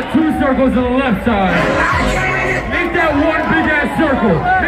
last two circles to the left side. Make that one big ass circle.